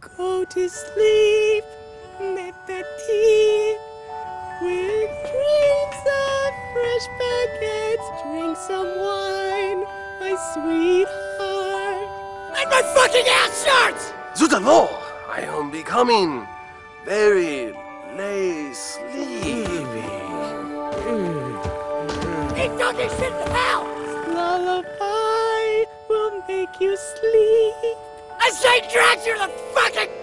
Go to sleep, Metati, with dreams of fresh baguettes. Drink some wine, my sweetheart. And my fucking ass shorts! Zutalo, I am becoming very lay sleepy. Ain't talking shit the house! Lullaby will make you sleep. I dragged you to the fucking